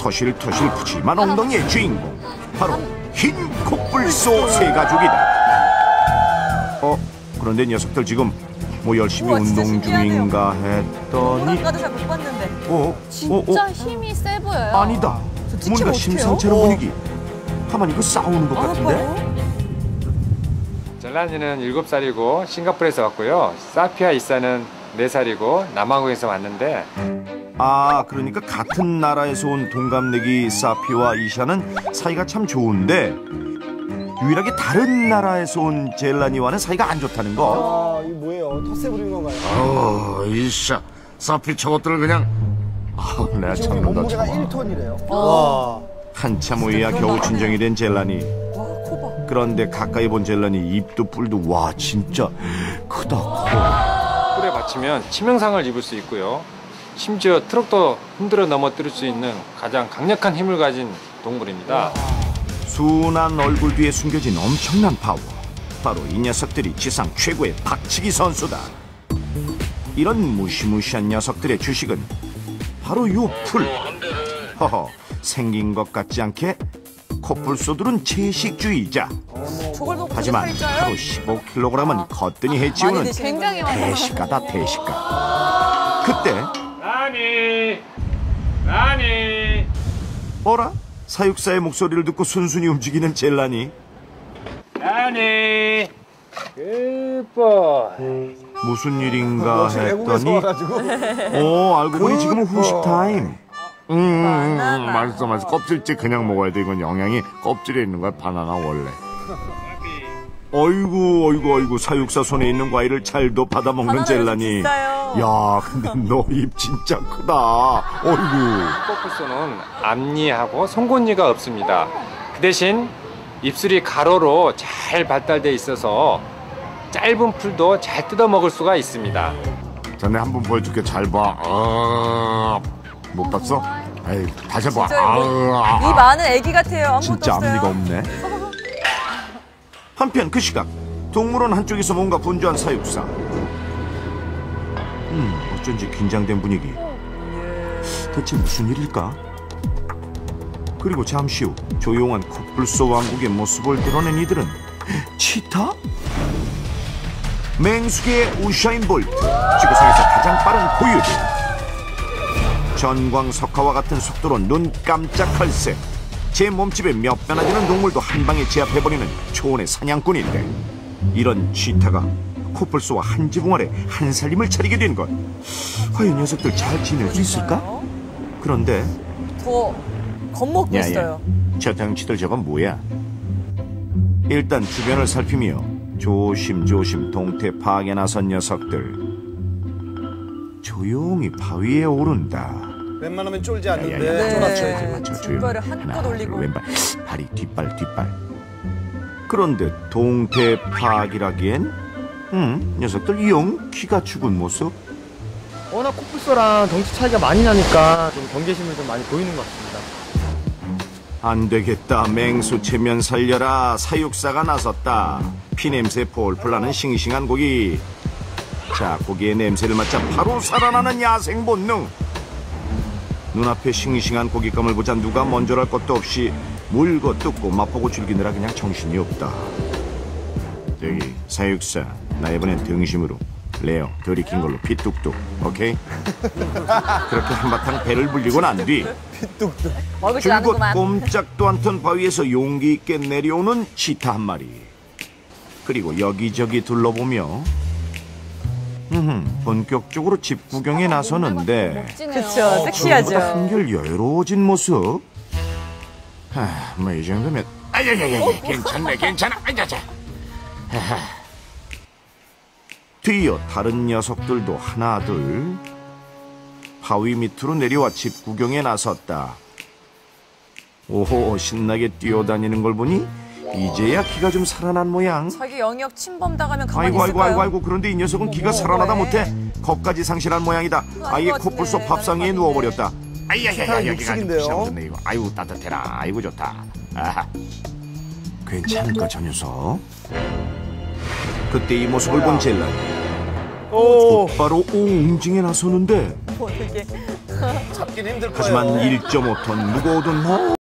토실토실 푸짐한 엉덩이의 주인공 바로 흰 코뿔소 세 가족이다. 어 그런데 녀석들 지금 뭐 열심히 우와, 운동. 중인가 했더니 아까도 잘못 봤는데. 어? 어? 진짜 어? 힘이 세 보여요. 아니다. 뭔가? 심상찮은 어. 분위기. 가만히 그 싸우는 것 아, 같은데? 젤라니는 7살이고 싱가포르에서 왔고요. 사피아 이사는 4살이고 남아공에서 왔는데 아 그러니까 같은 나라에서 온 동갑내기 사피와 이샤는 사이가 참 좋은데 유일하게 다른 나라에서 온 젤라니와는 사이가 안 좋다는 거. 아, 이거 뭐예요? 텃세 부리는 건가요? 어 이샤 사피 저것들을 그냥 아 내가 지금 우리 참는다 몸무게가 참아. 1톤이래요. 와. 한참 후에야 겨우 진정이 된 젤라니. 와, 코 봐. 그런데 가까이 본 젤라니 입도 뿔도 와 진짜 크다 커. 뿔에 받히면 치명상을 입을 수 있고요. 심지어 트럭도 흔들어 넘어뜨릴 수 있는 가장 강력한 힘을 가진 동물입니다. 순한 얼굴 뒤에 숨겨진 엄청난 파워. 바로 이 녀석들이 지상 최고의 박치기 선수다. 이런 무시무시한 녀석들의 주식은 바로 요 풀. 허허, 생긴 것 같지 않게 코뿔소들은 채식주의자. 하지만? 하루 15kg은 거뜬히 많이 해치우는. 대식가다 대식가. 그때 라니! 라니! 어라? 사육사의 목소리를 듣고 순순히 움직이는 젤라니. 라니! 예뻐. 무슨 일인가 했더니. 어 알고 보니 지금은 굿보. 후식 타임. 음, 음. 음, 맛있어 맛있어 껍질째 그냥 먹어야 돼 이건 영양이 껍질에 있는 거야 바나나 원래. 어이구 어이구 어이구 사육사 손에 있는 과일을 잘도 받아 먹는 젤라니. 야 근데 너 입 진짜 크다. 어이구. 코뿔소는 앞니하고 송곳니가 없습니다. 그 대신 입술이 가로로 잘 발달돼 있어서 짧은 풀도 잘 뜯어 먹을 수가 있습니다. 전에 한번 보여줄게 잘 봐. 아, 못 봤어? 에이 다시 봐. 아, 이 많은 애기 같아요. 진짜. 앞니가 없네. 한편 그 시각 동물원 한쪽에서 뭔가 분주한 사육사. 음, 어쩐지 긴장된 분위기. 대체 무슨 일일까? 그리고 잠시 후 조용한 코뿔소 왕국의 모습을 드러낸 이들은 치타? 맹수계의 우샤인 볼트, 지구상에서 가장 빠른 고유들. 전광석화와 같은 속도로 눈 깜짝할 새. 제 몸집에 몇 배나 되는 동물도 한 방에 제압해버리는 초원의 사냥꾼인데 이런 치타가 코뿔소와 한 지붕 아래 한 살림을 차리게 된 것. 과연 녀석들 잘 지낼 수 있을까? 그런데 더 겁먹고 야야, 있어요. 저 덩치들 저건 뭐야? 일단 주변을 살피며 조심조심 동태 파악에 나선 녀석들. 조용히 바위에 오른다. 웬만하면 쫄지 야야야, 않는데 네. 쫄아쳐야지. 맞춰 조용히. 뒷발을 한껏 하나, 올리고. 둘, 왼발, 발이 뒷발 뒷발. 그런데 동태 파악이라기엔, 음, 녀석들 영 키가 죽은 모습. 워낙 코뿔소랑 덩치 차이가 많이 나니까 좀 경계심을 좀 많이 보이는 것 같습니다. 안 되겠다. 맹수 체면 살려라. 사육사가 나섰다. 피냄새 폴폴 나는 싱싱한 고기. 자, 고기의 냄새를 맡자 바로 살아나는 야생 본능. 눈앞에 싱싱한 고깃감을 보자 누가 먼저랄 것도 없이 물고 뜯고 맛보고 즐기느라 그냥 정신이 없다. 저기 사육사, 나 이번엔 등심으로 rare 덜 익힌 걸로 피 뚝뚝, 오케이? 그렇게 한바탕 배를 불리고 난 뒤 줄 줄곧. 꼼짝도 않던 바위에서 용기 있게 내려오는 치타 한 마리. 그리고 여기저기 둘러보며 음, 본격적으로 집 구경에 나서는데 멋지네요. 그쵸, 보다 섹시하죠. 한결 여유로워진 모습. 하, 뭐 이 정도면 아야야야 괜찮네 괜찮아 아야자. 뒤이어 다른 녀석들도 하나둘 바위 밑으로 내려와 집 구경에 나섰다. 오호 신나게 뛰어다니는 걸 보니 이제야 기가 좀 살아난 모양. 자기 영역 침범 당하면 가만히 아이고 아이고 있을까요? 아이고 아이고 그런데 이 녀석은 기가 살아나다 왜? 못해 겁까지 상실한 모양이다. 아예 것 코뿔소 같은데, 밥상 위에 나는 누워버렸다. 아이야야야 여기가? 비싸졌네 이거. 아이고 따뜻해라. 아이고 좋다. 아하. 괜찮을까 저 녀석? 그때 이 모습을 본 젤라 오. 곧바로 옹징에 나서는데 뭐 되게 잡긴 힘들 거예요. 하지만 1.5톤 무거워도 뭐